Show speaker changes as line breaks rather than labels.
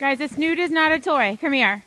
Guys, this nude is not a toy. Come here.